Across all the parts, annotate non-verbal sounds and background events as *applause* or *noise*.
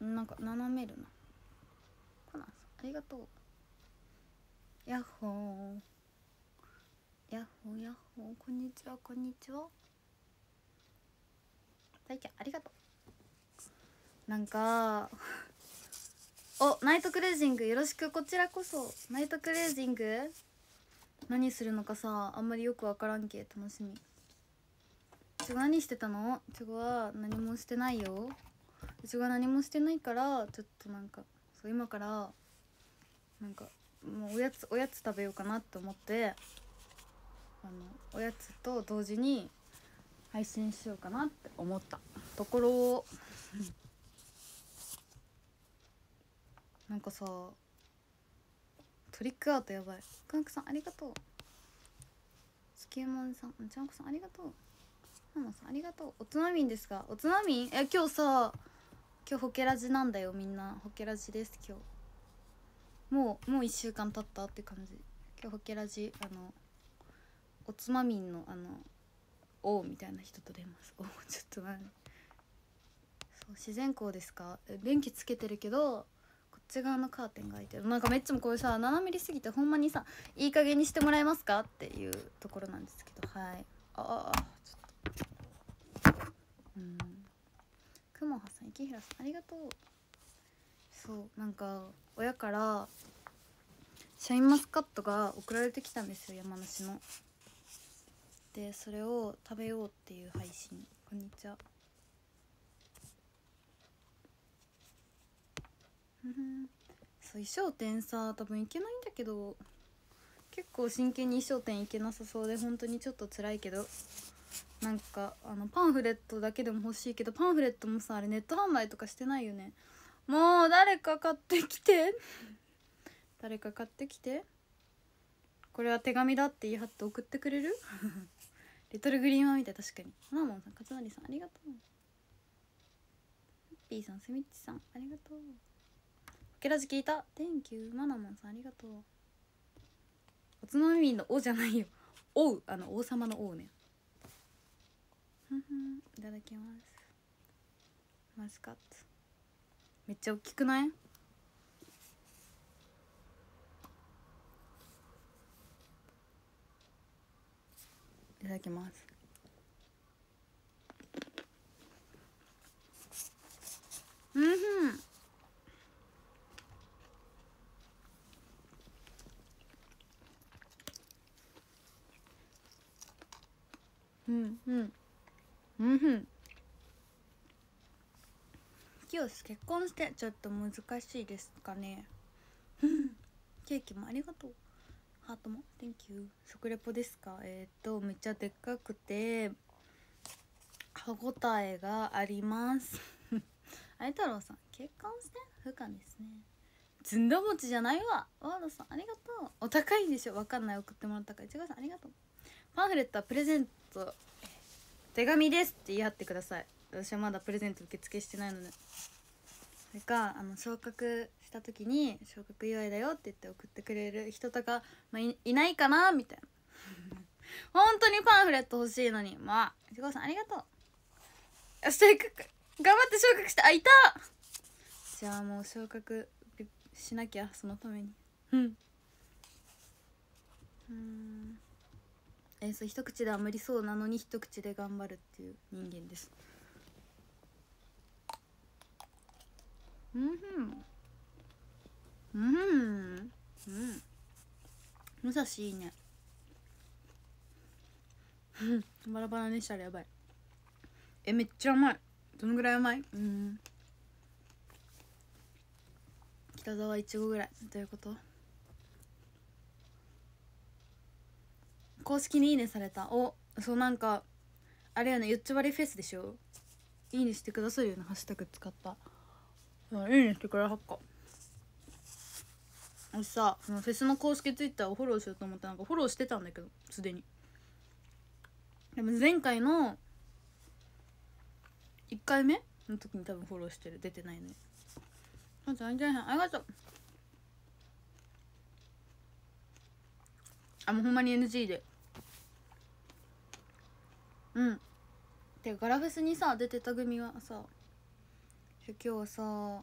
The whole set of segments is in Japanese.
なんか斜めるな。コナンさんありがとう。ヤッホー。ヤッホーヤッホー。こんにちはこんにちは。大ちゃんありがとう。なんかおナイトクレージングよろしく。こちらこそ。ナイトクレージング？何するのかさあんまりよく分からんけ。楽しみ。ちご何してたの？ちごは何もしてないよ。うちごは何もしてないからちょっとなんかそう今からなんかもうおやつおやつ食べようかなって思ってあのおやつと同時に配信しようかなって思った。ところをなんかさトリックアートやばい。カンクさんありがとう。スキューモンさんジャンコさんありがとう。ママさんありがとう。おつまみんですか？おつまみん？え今日さ今日ホケラジなんだよみんなホケラジです今日もうもう1週間経ったって感じ。今日ホケラジあのおつまみんのあの王みたいな人と出ます。おちょっと何そう自然光ですか？え電気つけてるけどこっち側のカーテンが開いてる。なんかめっちゃもこれさ斜めりすぎてほんまにさいい加減にしてもらえますかっていうところなんですけど。はい。ああちょっと。うん。くもはさん池平さんありがとう。そうなんか親からシャインマスカットが送られてきたんですよ山梨の。でそれを食べようっていう配信。こんにちは。ふふん。そう衣装店さ多分行けないんだけど結構真剣に衣装店行けなさそうで本当にちょっと辛いけど。なんかあのパンフレットだけでも欲しいけどパンフレットもさあれネット販売とかしてないよね。もう誰か買ってきて。*laughs* 誰か買ってきて。これは手紙だって言い張って送ってくれる？*laughs* リトルグリーンマンみたい確かに。マナモンさん勝成さんありがとう。ピーさんスミッチさんありがとう。ケラジ聞いた。Thank you マナモンさんありがとう。おつまみの「お」じゃないよ「おう」あの王様の「王」ね *laughs* いただきます。マスカット。めっちゃ大きくない？いただきます。うんうんうん。うん。ふんキヨス結婚してちょっと難しいですかね。ケーキもありがとう。ハートも。Thank you 食レポですか？えっ、ー、とめっちゃでっかくて歯ごたえがあります。*laughs* あれ太郎さん結婚して？不可ですね。ずんだ餅じゃないわ。ワードさんありがとう。お高いでしょ？わかんない。送ってもらったから。いちごさんありがとう。パンフレットはプレゼント。手紙ですって言い張ってください。私はまだプレゼント受付してないので。それかあの昇格した時に昇格祝いだよって言って送ってくれる人とか、まあ、いないかなみたいな。*laughs* 本当にパンフレット欲しいのに。まあいちごさんありがとう。よし頑張って昇格してあいた！じゃあもう昇格しなきゃそのために。うん。えそう一口では無理そうなのに一口で頑張るっていう人間です。うんふん。うんうん。武蔵いいね。*laughs* バラバラにしたらやばい。えめっちゃ甘い。どのぐらい甘い？うん。北沢いちごぐらい。どういうこと？公式にいいねされた。おそうなんかあれよねゆっちばりフェスでしょ？いいねしてくださるようなハッシュタグ使った。いいねしてくれはっか私さそのフェスの公式ツイッターをフォローしようと思ってなんかフォローしてたんだけどすでに。でも前回の1回目の時に多分フォローしてる。出てないね。あんちゃんありがとう。あもうほんまに NG で。うん。てガラフェスにさ出てた組はさ今日さ今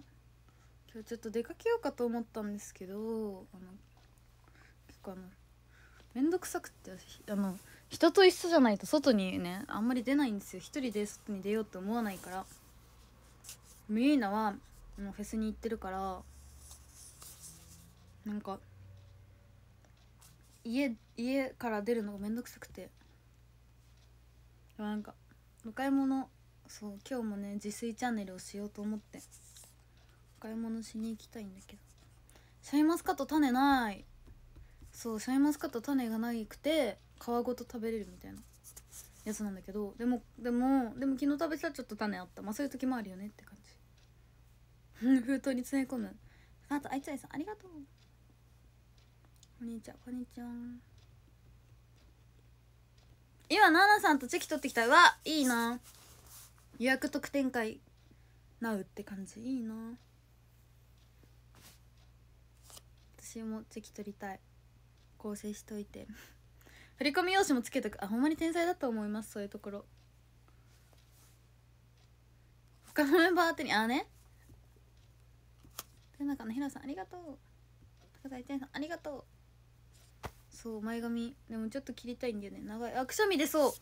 日ちょっと出かけようかと思ったんですけどあの結構あの面倒くさくってあの人と一緒じゃないと外にねあんまり出ないんですよ。一人で外に出ようって思わないから。ミーナはもうフェスに行ってるからなんか家家から出るのがめんどくさくて。なんかお買い物そう今日もね自炊チャンネルをしようと思ってお買い物しに行きたいんだけど。シャインマスカット種ない。そうシャインマスカット種がないくて皮ごと食べれるみたいなやつなんだけどでもでもでも昨日食べたらちょっと種あった。まあそういう時もあるよねって感じ。*laughs* 封筒に詰め込む。あとあいつあいさんありがとう。お兄ちゃんこんにちは。今ナナさんとチェキ取ってきたうわ。いいな。予約特典会。なうって感じ。いいな。私もチェキ取りたい。構成しといて。*laughs* 振り込み用紙もつけとく。あほんまに天才だと思います。そういうところ。他のメンバー宛てに。あね。天中のひろさんありがとう。高田一さんありがとう。そう前髪。でもちょっと切りたいんだよね。長い。あくしゃみ出そう。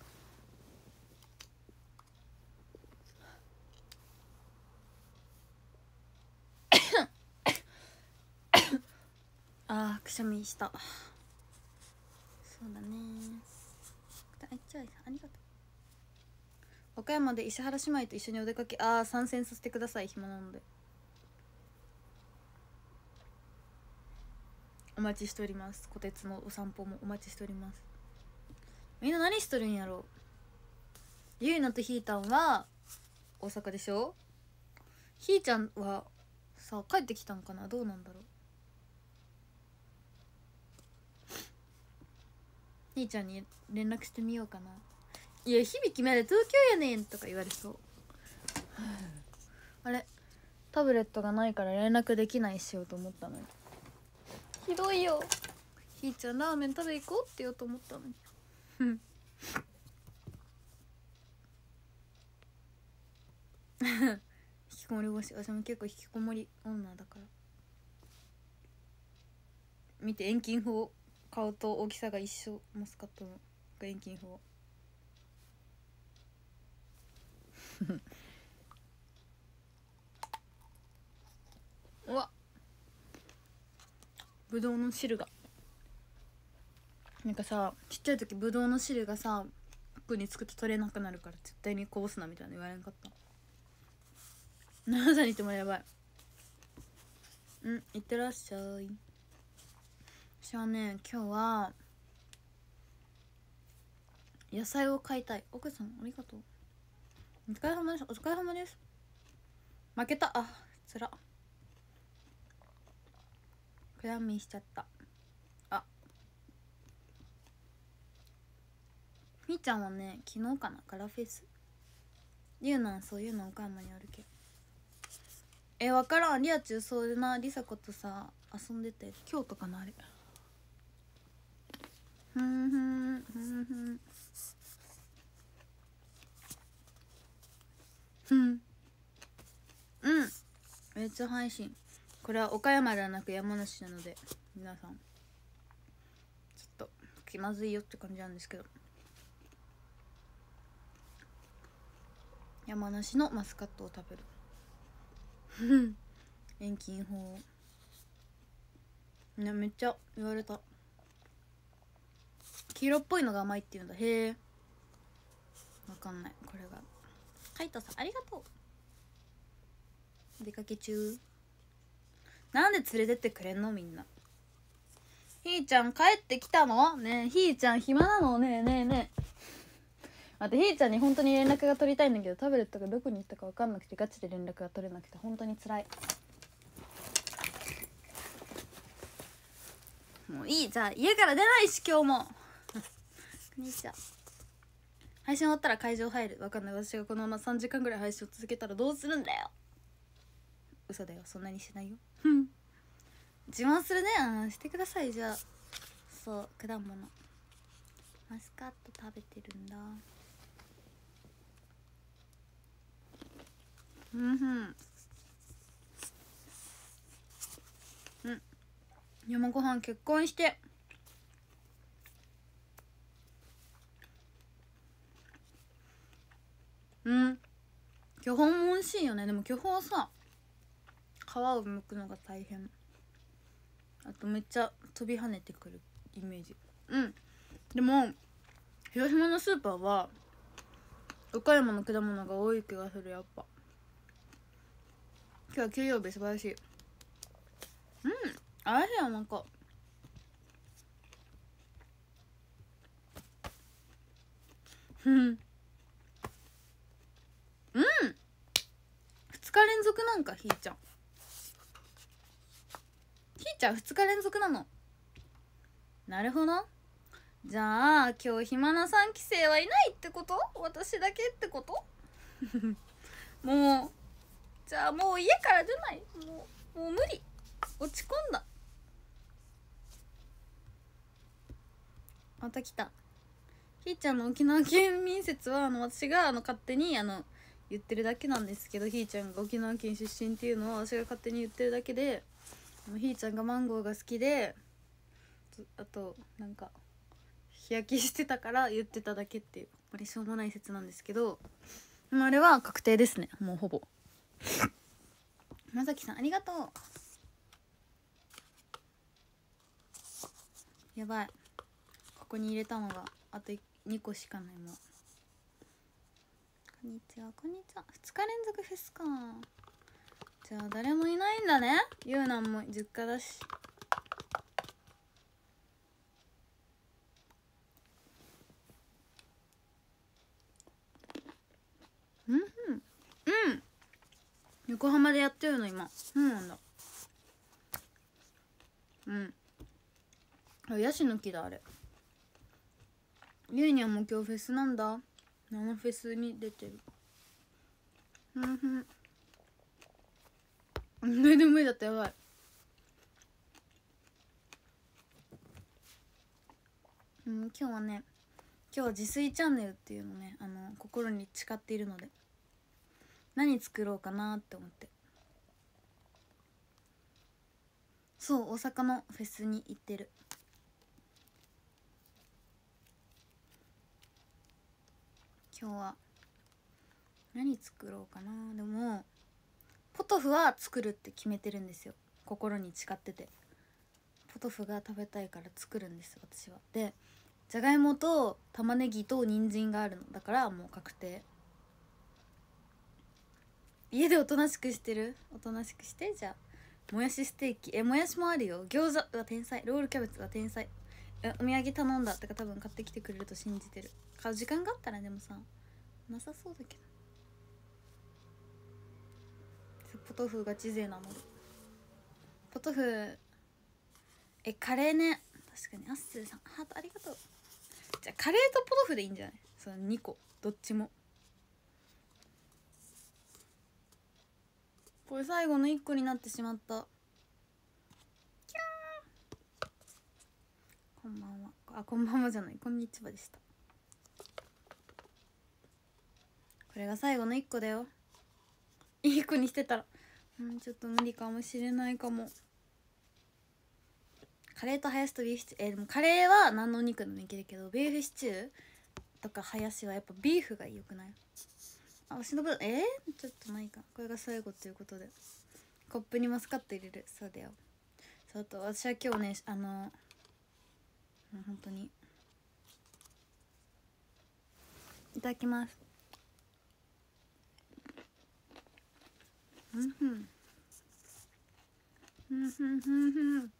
*coughs* あーくしゃみした。そうだね。あいちゃいありがとう。岡山で石原姉妹と一緒にお出かけ。ああ参戦させてください。暇なので。お待ちしております。こてつのお散歩もお待ちしております。みんな何しとるんやろ？ゆいなとひーたんは大阪でしょ？ひーちゃんはさ帰ってきたんかな？どうなんだろう？ひーちゃんに連絡してみようかな。いや響まで東京やねんとか言われそう。*laughs* あれ？タブレットがないから連絡できないしようと思ったのにひどいよ。ひーちゃんラーメン食べ行こうって言おうと思ったのに。*laughs* 引きこもり腰私も結構引きこもり女だから。見て遠近法顔と大きさが一緒。マスカットの遠近法。う *laughs* わぶどうの汁が。なんかさちっちゃい時ぶどうの汁がさ服につくと取れなくなるから絶対にこぼすなみたいな言われんかった。7歳にいてもやばい。うんいってらっしゃい。私はね今日は野菜を買いたい。奥さんありがとう。お疲れ様です。お疲れ様です。負けた。あつら。くやみしちゃった。あ。みーちゃんはね昨日かな？ガラフェス。りゅうなんそういうの岡山にあるけえ分からん。りあちゅうそうなりさことさ遊んでて京都かなあれ。ふんふんふんふん。ふん。うん。めっちゃ配信。これは岡山ではなく山梨なので皆さんちょっと気まずいよって感じなんですけど。山梨のマスカットを食べる。*laughs* 遠近法。ねめっちゃ言われた。黄色っぽいのが甘いっていうんだ。へえ。わかんない。これが。カイトさんありがとう。出かけ中。なんで連れてってくれんのみんな。ひーちゃん帰ってきたの？ねえひーちゃん暇なの？ねえねえねえ。待ってひーちゃんに本当に連絡が取りたいんだけどタブレットがどこに行ったか分かんなくてガチで連絡が取れなくて本当につらい。もういいじゃあ家から出ないし今日も。こんにちは配信終わったら会場入る。わかんない。私がこのまま3時間ぐらい配信を続けたらどうするんだよ。嘘だよ。そんなにしないよ。うん。自慢するね。あのしてください。じゃあ。そう果物。マスカット食べてるんだ。うんうん。うん。山ごはん結婚して。うん。巨峰も美味しいよね。でも巨峰さ皮を剥くのが大変。あとめっちゃ飛び跳ねてくるイメージ。うん。でも広島のスーパーは岡山の果物が多い気がするやっぱ。今日は給料日素晴らしい。うん。あれやなんか。うん。うん。2日連続なんかひーちゃんひーちゃん2日連続なの。なるほど。じゃあ今日暇な3期生はいないってこと？私だけってこと？*laughs* もうじゃあもう家から出ない？もうもう無理。落ち込んだ。また来た。ひーちゃんの沖縄県民説はあの私があの勝手にあの言ってるだけなんですけどひーちゃんが沖縄県出身っていうのは私が勝手に言ってるだけでひーちゃんがマンゴーが好きであとなんか日焼けしてたから言ってただけっていうあれしょうもない説なんですけどあれは確定ですね。もうほぼ。まさきさんありがとう。やばい。ここに入れたのがあと2個しかない。もんこんにちはこんにちは。2日連続フェスか。じゃあ誰もいないんだね。ゆうなんも実家だし。うんうん。横浜でやってるの今。そうなんだ。うん。あヤシの木だあれ。ゆうにはも今日フェスなんだ。生フェスに出てる。うんふん。寝る前だったやばい。うん今日はね今日は自炊チャンネルっていうのねあの心に誓っているので何作ろうかなって思って。そう大阪のフェスに行ってる。今日は何作ろうかな。でもポトフは作るって決めてるんですよ。心に誓ってて。ポトフが食べたいから作るんです私は。でじゃがいもと玉ねぎと人参があるの。だからもう確定。家でおとなしくしてる？おとなしくして？じゃあもやしステーキ。えもやしもあるよ。餃子は天才。ロールキャベツは天才。お土産頼んだってか多分買ってきてくれると信じてる。買う時間があったらでもさなさそうだけど。ポトフガチ勢なの。ポトフえカレーね。確かにアッスーさん。ハートありがとう。じゃあカレーとポトフでいいんじゃない？その2個。どっちも。これ最後の1個になってしまった。キャーこんばんは。あこんばんはじゃない。こんにちはでした。これが最後の1個だよ。いい子にしてたら。うんちょっと無理かもしれないかも。カレーとハヤシとビーフシチュー。えー、でもカレーは何のお肉でもいけるけどビーフシチューとかハヤシはやっぱビーフが良くない？あ推しのぶえ？ー、ちょっとないか。これが最後ということで。コップにマスカット入れる。そうだよ。そうと私は今日ねあの本当に。いただきます。うんふんうんふんふんふん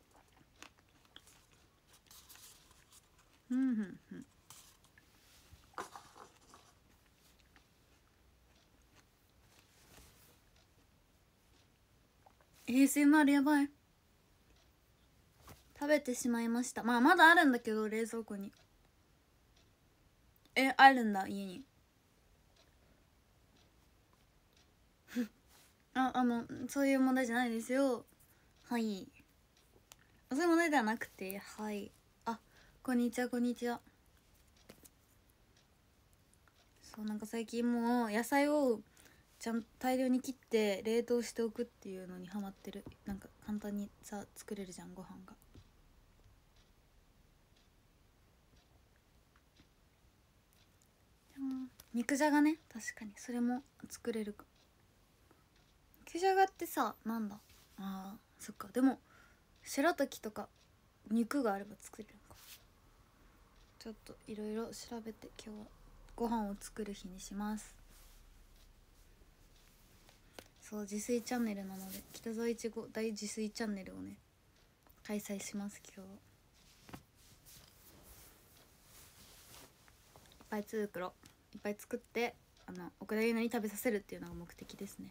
ふんふんふん ASMR やばい食べてしまいましたまあまだあるんだけど冷蔵庫にえあるんだ家にああのそういう問題じゃないですよ。はい。そういう問題ではなくてはい。あこんにちはこんにちは。そうなんか最近もう野菜をちゃん大量に切って冷凍しておくっていうのにハマってる。なんか簡単にさ作れるじゃんご飯が。肉じゃがね確かに。それも作れるか肉じゃがってさなんだ？あーそっか。でも白滝とか肉があれば作れるのか。ちょっといろいろ調べて今日はご飯を作る日にします。そう自炊チャンネルなので北沢いちご大自炊チャンネルをね開催します今日いっぱい作ろういっぱい作ってあの奥田優奈に食べさせるっていうのが目的ですね。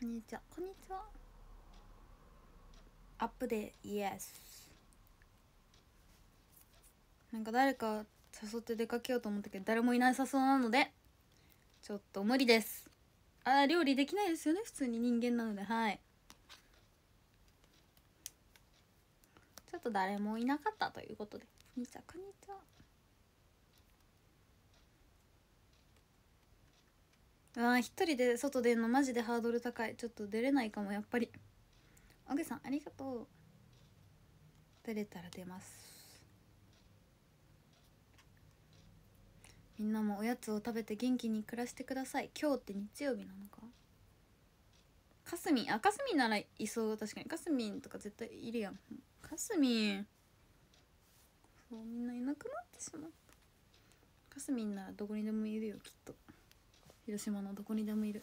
こんにちは。こんにちは。アップでイエスなんか誰か誘って出かけようと思ったけど誰もいなさそうなのでちょっと無理です。あー料理できないですよね？普通に人間なので。はい。ちょっと誰もいなかったということで。こんにちは。こんにちは。あ一人で外出るのマジでハードル高い。ちょっと出れないかもやっぱり。あげさんありがとう。出れたら出ます。みんなもおやつを食べて元気に暮らしてください。今日って日曜日なのか？かすみんあかすみんならいそう。確かに。かすみんとか絶対いるやん。かすみんそうみんないなくなってしまった。かすみんならどこにでもいるよきっと。広島のどこにでもいる。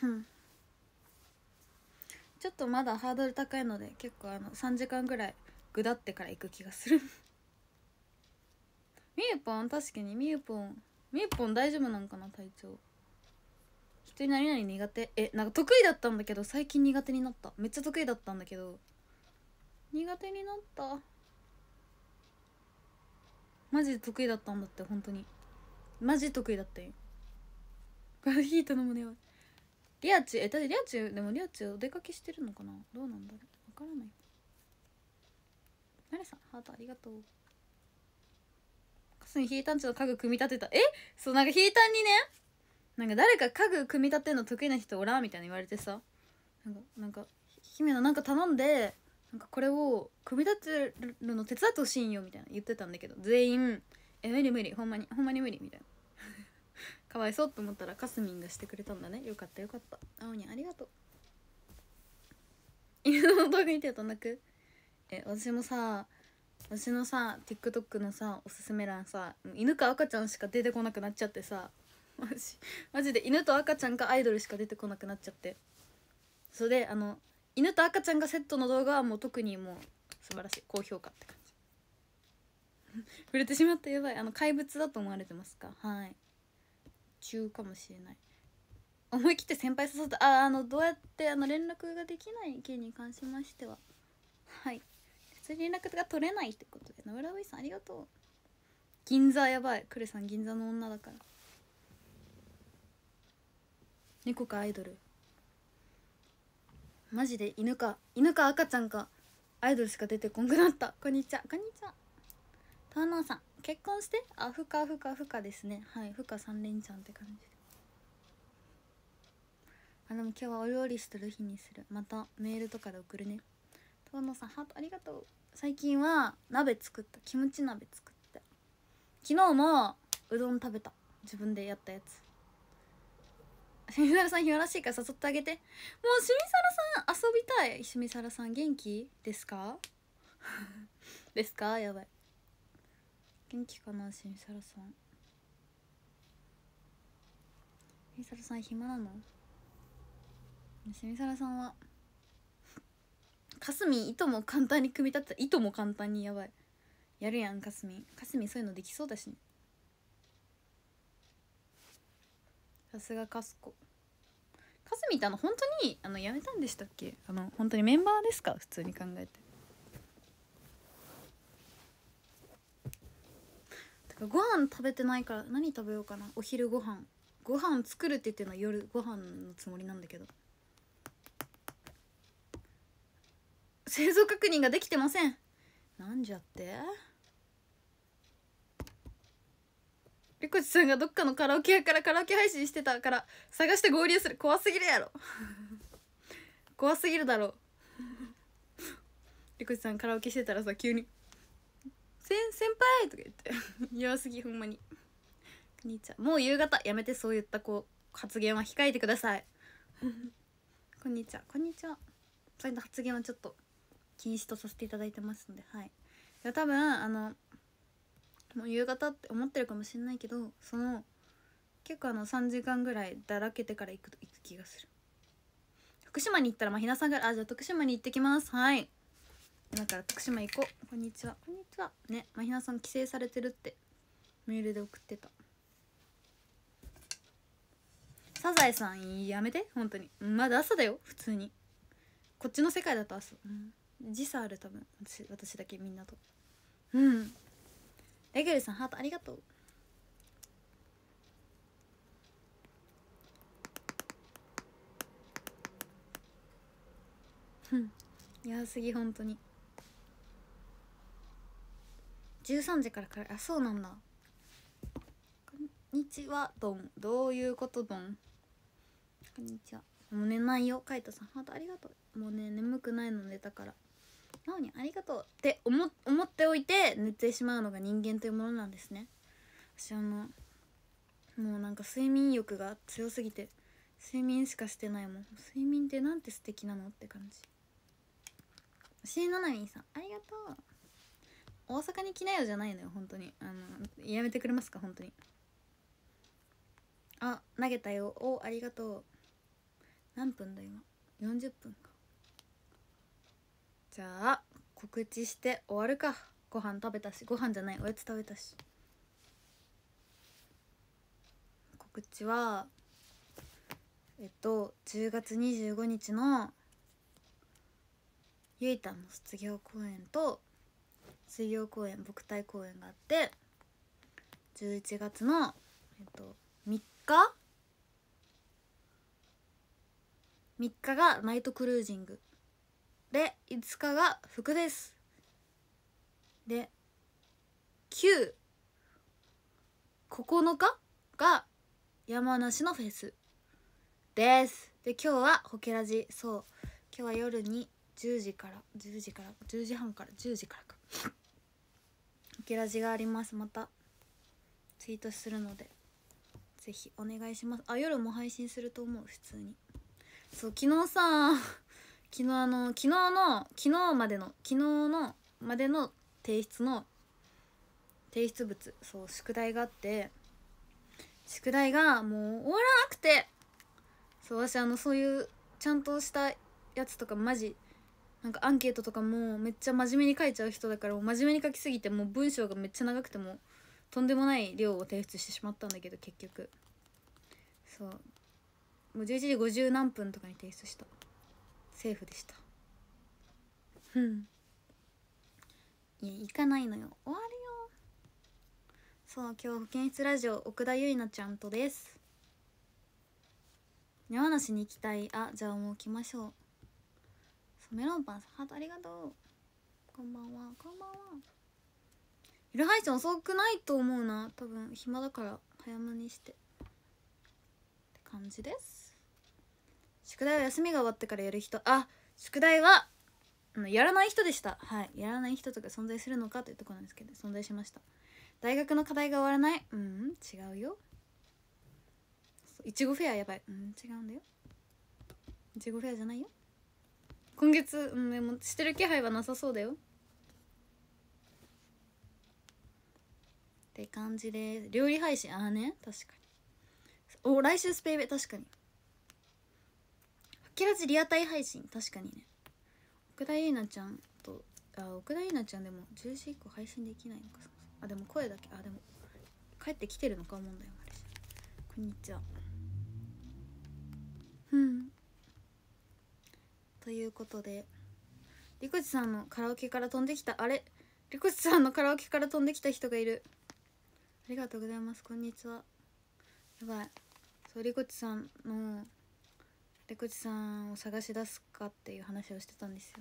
うん。*laughs* ちょっとまだハードル高いので結構あの3時間ぐらいぐだってから行く気がする。みゆぽん確かにみゆぽんみゆぽん大丈夫なんかな体調。人に何々苦手。えなんか得意だったんだけど最近苦手になった。めっちゃ得意だったんだけど。苦手になった？マジで得意だったんだって本当に。マジ得意だったよこれヒートの胸は。リアチュえだってリアチュでもリアチュお出かけしてるのかな？どうなんだろう？わからない。なれさんハートありがとう。かすみひーたんちの家具組み立てた。え？そうなんかひーたんにね。なんか誰か家具組み立てるの得意な人おらんみたいな言われてさ。なんかなんか姫のなんか頼んでなんかこれを組み立てるの手伝ってほしいんよみたいな言ってたんだけど。全員「え無理無理。ほんまにほんまに無理」みたいな。わいそうと思ったらかすみんがしてくれたんだね。よかったよかった。青にありがとう。犬の動画見てると泣く。え私もさ私のさ TikTok のさおすすめ欄さ犬か赤ちゃんしか出てこなくなっちゃってさマジマジで犬と赤ちゃんかアイドルしか出てこなくなっちゃって。それであの犬と赤ちゃんがセットの動画はもう特にもう素晴らしい。高評価って感じ。*laughs* 触れてしまった。やばい。あの怪物だと思われてますか？はい。中かもしれない。思い切って先輩誘ったああのどうやってあの連絡ができない件に関しましては。はい。普通に連絡が取れないってことで野村ウイさんありがとう。銀座やばい。クレさん銀座の女だから。猫かアイドル。マジで犬か。犬か赤ちゃんか。アイドルしか出てこんくなった。こんにちは。こんにちは。ターナーさん。結婚して？あふかふかふかですね。はいふか三連ちゃんって感じ。であでも今日はお料理してる日にする。またメールとかで送るね。ターナーさんハートありがとう。最近は鍋作った。キムチ鍋作って昨日もうどん食べた。自分でやったやつ。しみさらさん暇らしいから誘ってあげて。もうしみさらさん遊びたい。しみさらさん元気ですか？*laughs* ですか？やばい。元気かなしみさらさん。しみさらさん暇なの？しみさらさんは？かすみん糸も簡単に組み立てた。糸も簡単にやばい。やるやんかすみかすみそういうのできそうだし。さすがかすこかすみってあの本当にあのやめたんでしたっけ？あの本当にメンバーですか？普通に考えててかご飯食べてないから何食べようかな。お昼ご飯。ご飯作るって言ってるのは夜ご飯のつもりなんだけど。製造確認ができてません。なんじゃって。リコチさんがどっかのカラオケ屋からカラオケ配信してたから探して合流する。怖すぎるやろ。*laughs* 怖すぎるだろリコチさんカラオケしてたらさ急に「先先輩!」とか言って。*laughs* 弱すぎほんまに。こんにちはもう夕方。やめてそういったこう発言は控えてください。*laughs* こんにちは。こんにちは。そういった発言はちょっと禁止とさせていただいてますので。はい。で多分あのもう夕方って思ってるかもしれないけどその結構あの3時間ぐらいだらけてから行く行く気がする。徳島に行ったらまひなさんがあじゃあ徳島に行ってきます。はい。今から徳島行こう。こんにちは。こんにちは。ねまひなさん帰省されてるってメールで送ってた。サザエさんやめて本当に。まだ朝だよ普通に。こっちの世界だと朝、うん、時差ある多分。私私だけみんなと。うん。レゲルさんハートありがとう。うん。やすぎ本当に13時からから。あそうなんだ。こんにちは。どん。どういうことどん？こんにちは。もう寝ないよカイトさん。ハートありがとう。もうね眠くないの寝たから。なおにありがとうって思思っておいて寝てしまうのが人間というものなんですね。私あのもうなんか睡眠欲が強すぎて睡眠しかしてないもん。睡眠ってなんて素敵なのって感じ。しななみさんありがとう。大阪に来なよじゃないのよ本当に。あのやめてくれますか本当に。あ投げたよ。おありがとう。何分だ今？40分か。じゃあ告知して終わるか。ご飯食べたしご飯じゃない。おやつ食べたし。告知はえっと10月25日のゆいたんの卒業公演と水曜公演牧体公演があって11月の、えっと、3日？3日がナイトクルージング。で5日が服です。で99日が山梨のフェスです。で今日はホケラジ。そう。今日は夜に10時から10時から10時半から10時からか。ホケラジがあります。またツイートするのでぜひお願いします。あ夜も配信すると思う普通に。そう昨日さ *laughs* 昨日あの昨日の昨日までの昨日のまでの提出の提出物そう宿題があって宿題がもう終わらなくてそう私あのそういうちゃんとしたやつとかマジなんかアンケートとかもめっちゃ真面目に書いちゃう人だから真面目に書きすぎてもう文章がめっちゃ長くてもとんでもない量を提出してしまったんだけど結局。そう。もう11時50何分とかに提出した。セーフでした。うん。いや行かないのよ。終わるよ。そう今日保健室ラジオ奥田結菜ちゃんとです。山梨に行きたい。あじゃあもう来ましょう。メロンパンさんハートありがとう。こんばんは。こんばんは。昼配信遅くないと思うな。多分暇だから早めにして。って感じです。宿題は休みが終わってからやる人。あ宿題はやらない人でした。はい。やらない人とか存在するのかというところなんですけど存在しました。大学の課題が終わらない？うん違うよ。いちごフェアやばい。うん違うんだよ。いちごフェアじゃないよ。今月うんでもしてる気配はなさそうだよ。って感じで。料理配信ああね。確かに。お来週スペイベ確かに。キラジリアタイ配信。確かにね。奥田優奈ちゃんとあ奥田優奈ちゃんでも10時以降配信できないのか。あでも声だけ。あでも帰ってきてるのか思うんだよあれこんにちはうんということでリコチさんのカラオケから飛んできたあれ？リコチさんのカラオケから飛んできた人がいる。ありがとうございます。こんにちは。やばい。そうリコチさんのレコチさんを探し出すかっていう話をしてたんですよ。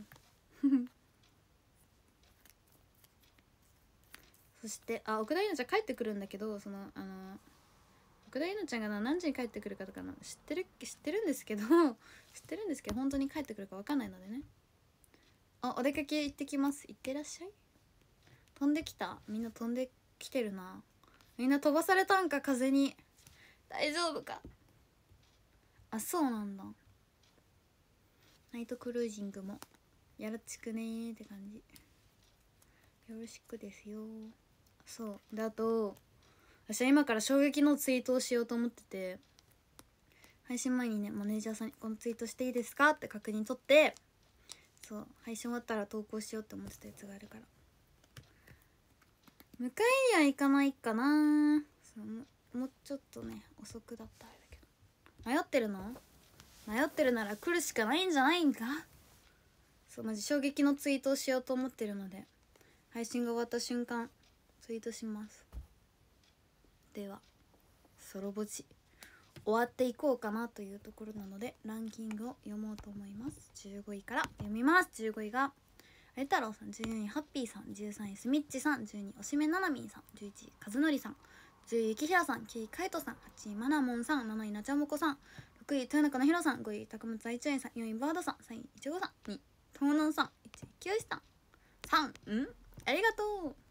そ *laughs* そしてあ奥田ゆなちゃん帰ってくるんだけどそのあの田ゆなちゃんが何時に帰ってくるかとかな知ってる知ってるんですけど *laughs* 知ってるんですけど本当に帰ってくるか分かんないのでね。あお出かけ行ってきます。行ってらっしゃい。飛んできた。みんな飛んできてるな。みんな飛ばされたんか風に。大丈夫か。あそうなんだ。ナイトクルージングも。やろちくねーって感じ。よろしくですよそう。であと私は今から衝撃のツイートをしようと思ってて配信前にねマネージャーさんに「このツイートしていいですか?」って確認取ってそう配信終わったら投稿しようって思ってたやつがあるから。迎えには行かないかな。そうももうちょっとね遅くだったあれだけど。迷ってるの？迷ってるなら来るしかないんじゃないんか？そうマジ衝撃のツイートをしようと思ってるので配信が終わった瞬間ツイートします。ではソロボチ終わっていこうかなというところなのでランキングを読もうと思います。15位から読みます。15位があれ太郎さん14位ハッピーさん13位スミッチさん12位おしめななみんさん11位和則さん10位ゆきひらさん9位かいとさん8位まなもんさん7位なちゃもこさん6位豊中のひろさん5位高松愛知園さん4位バードさん3位いちごさん2位とものんさん1位きよしさん3ん？ありがとう。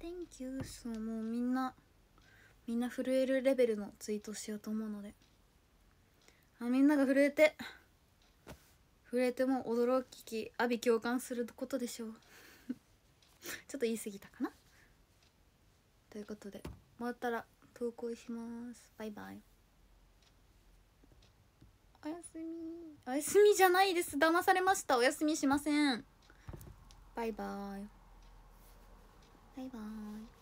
Thank you. そうもうみんなみんな震えるレベルのツイートしようと思うので。あみんなが震えて震えても驚きき阿鼻共感することでしょう。*laughs* ちょっと言い過ぎたかな。ということで終わったら投稿します。バイバイ。おやすみ。おやすみじゃないです。騙されました。おやすみしません。バイバイ。バイバーイ。